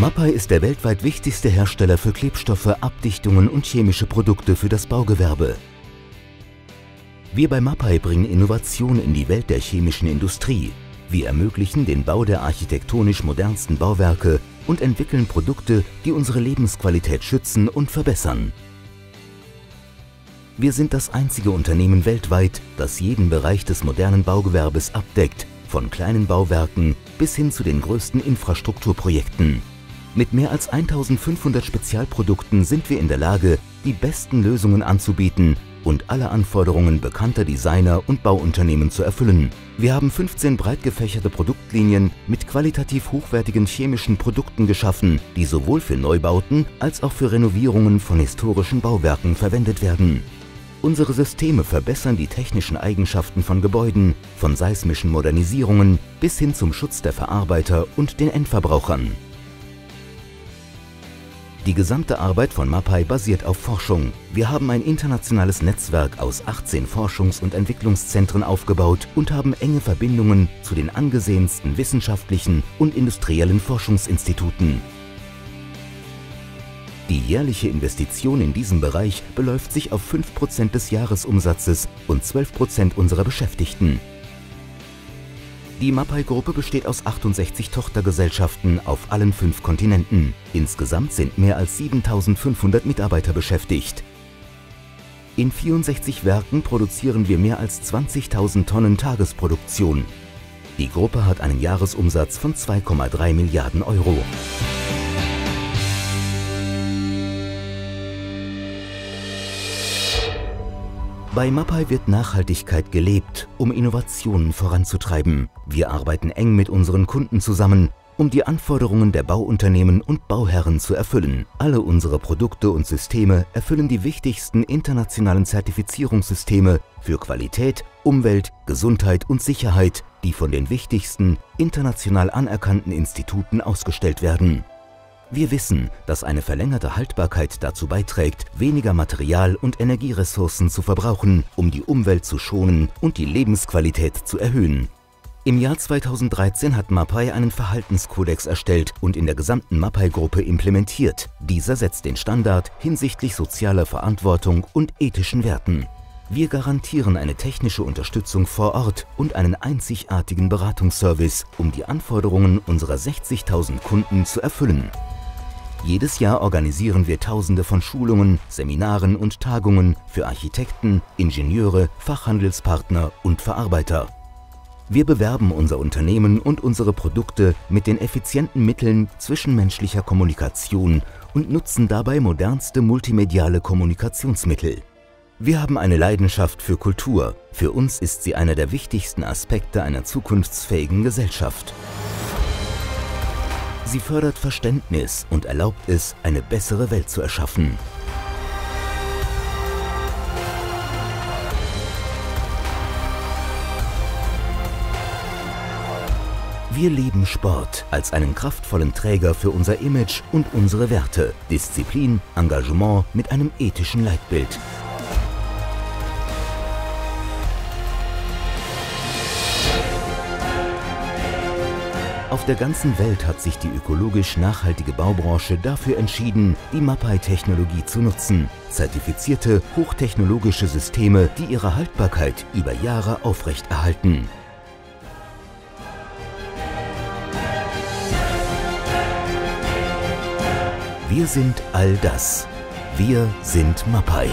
Mapai ist der weltweit wichtigste Hersteller für Klebstoffe, Abdichtungen und chemische Produkte für das Baugewerbe. Wir bei Mapai bringen Innovation in die Welt der chemischen Industrie. Wir ermöglichen den Bau der architektonisch modernsten Bauwerke und entwickeln Produkte, die unsere Lebensqualität schützen und verbessern. Wir sind das einzige Unternehmen weltweit, das jeden Bereich des modernen Baugewerbes abdeckt, von kleinen Bauwerken bis hin zu den größten Infrastrukturprojekten. Mit mehr als 1500 Spezialprodukten sind wir in der Lage, die besten Lösungen anzubieten und alle Anforderungen bekannter Designer und Bauunternehmen zu erfüllen. Wir haben 15 breit gefächerte Produktlinien mit qualitativ hochwertigen chemischen Produkten geschaffen, die sowohl für Neubauten als auch für Renovierungen von historischen Bauwerken verwendet werden. Unsere Systeme verbessern die technischen Eigenschaften von Gebäuden, von seismischen Modernisierungen bis hin zum Schutz der Verarbeiter und den Endverbrauchern. Die gesamte Arbeit von Mapai basiert auf Forschung. Wir haben ein internationales Netzwerk aus 18 Forschungs- und Entwicklungszentren aufgebaut und haben enge Verbindungen zu den angesehensten wissenschaftlichen und industriellen Forschungsinstituten. Die jährliche Investition in diesem Bereich beläuft sich auf 5% des Jahresumsatzes und 12% unserer Beschäftigten. Die Mapai-Gruppe besteht aus 68 Tochtergesellschaften auf allen fünf Kontinenten. Insgesamt sind mehr als 7500 Mitarbeiter beschäftigt. In 64 Werken produzieren wir mehr als 20.000 Tonnen Tagesproduktion. Die Gruppe hat einen Jahresumsatz von 2,3 Milliarden Euro. Bei Mapai wird Nachhaltigkeit gelebt, um Innovationen voranzutreiben. Wir arbeiten eng mit unseren Kunden zusammen, um die Anforderungen der Bauunternehmen und Bauherren zu erfüllen. Alle unsere Produkte und Systeme erfüllen die wichtigsten internationalen Zertifizierungssysteme für Qualität, Umwelt, Gesundheit und Sicherheit, die von den wichtigsten international anerkannten Instituten ausgestellt werden. Wir wissen, dass eine verlängerte Haltbarkeit dazu beiträgt, weniger Material und Energieressourcen zu verbrauchen, um die Umwelt zu schonen und die Lebensqualität zu erhöhen. Im Jahr 2013 hat Mapai einen Verhaltenskodex erstellt und in der gesamten Mapai-Gruppe implementiert. Dieser setzt den Standard hinsichtlich sozialer Verantwortung und ethischen Werten. Wir garantieren eine technische Unterstützung vor Ort und einen einzigartigen Beratungsservice, um die Anforderungen unserer 60.000 Kunden zu erfüllen. Jedes Jahr organisieren wir tausende von Schulungen, Seminaren und Tagungen für Architekten, Ingenieure, Fachhandelspartner und Verarbeiter. Wir bewerben unser Unternehmen und unsere Produkte mit den effizienten Mitteln zwischenmenschlicher Kommunikation und nutzen dabei modernste multimediale Kommunikationsmittel. Wir haben eine Leidenschaft für Kultur. Für uns ist sie einer der wichtigsten Aspekte einer zukunftsfähigen Gesellschaft. Sie fördert Verständnis und erlaubt es, eine bessere Welt zu erschaffen. Wir leben Sport als einen kraftvollen Träger für unser Image und unsere Werte. Disziplin, Engagement mit einem ethischen Leitbild. Auf der ganzen Welt hat sich die ökologisch nachhaltige Baubranche dafür entschieden, die Mapai-Technologie zu nutzen. Zertifizierte, hochtechnologische Systeme, die ihre Haltbarkeit über Jahre aufrechterhalten. Wir sind all das. Wir sind Mapai.